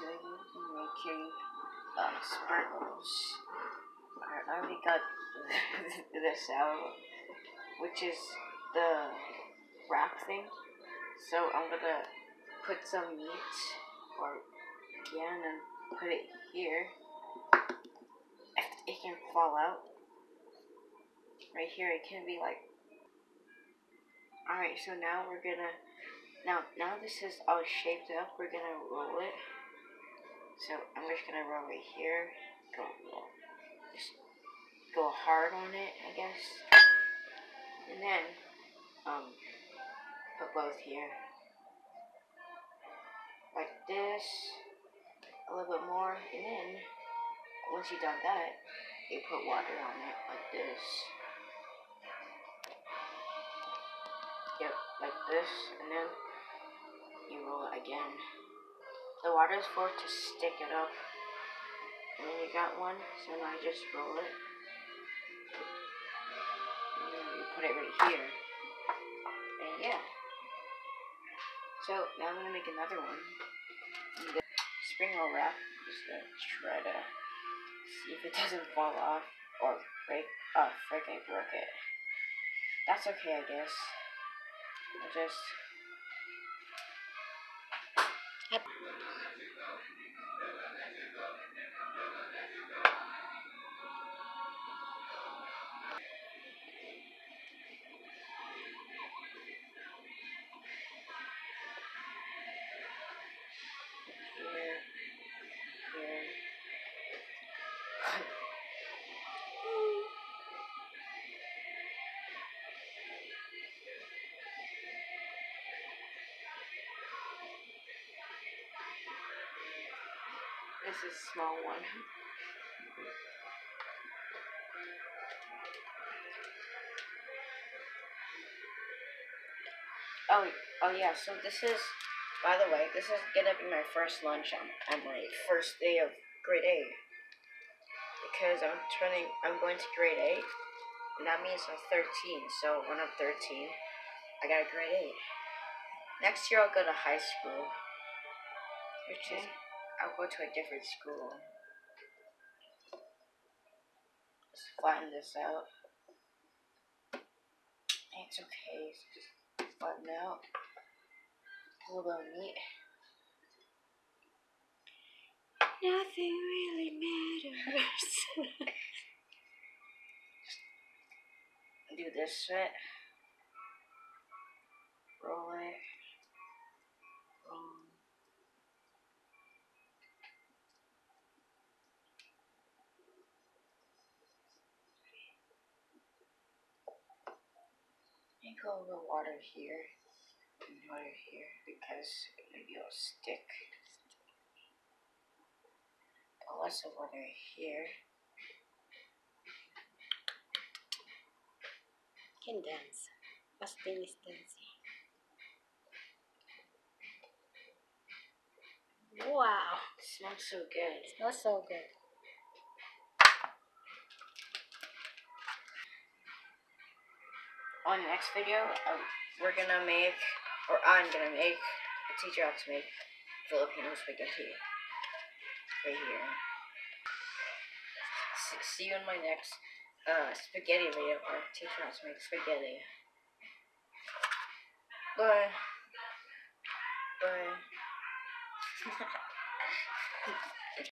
making um, sprinkles. I already got this out, which is the wrap thing. So I'm gonna put some meat, or yeah, and put it here. It can fall out. Right here, it can be like. Alright, so now we're gonna now, now this is all shaped up, we're gonna roll it. So I'm just gonna roll it here. Go, just go hard on it, I guess. And then, um, put both here. Like this. A little bit more. And then, once you've done that, you put water on it, like this. Yep, like this. And then, you roll it again. The water is for to stick it up. And then you got one, so now you just roll it. And then you put it right here. And yeah. So now I'm gonna make another one. Spring roll wrap. Just gonna try to see if it doesn't fall off or break. Oh, frick! I broke it. That's okay, I guess. I just Yep. This is small one. Oh, oh yeah. So this is, by the way, this is gonna be my first lunch on, on my first day of grade eight. Because I'm turning, I'm going to grade eight, and that means I'm 13. So when I'm 13, I got a grade eight. Next year I'll go to high school, which is I'll go to a different school. Just flatten this out. It's okay. Just flatten out. A little bit of meat. Nothing really matters. Do this bit. Roll it. Roll. A little water here and water here because maybe it'll stick. Put lots of water here. Can dance. Austin is dancing. Wow. smells so good. Smells so good. On the next video, uh, we're gonna make, or I'm gonna make, a teacher how to make Filipino spaghetti. Right here. S- see you in my next uh, spaghetti video, or teach you how to make spaghetti. Bye. Bye.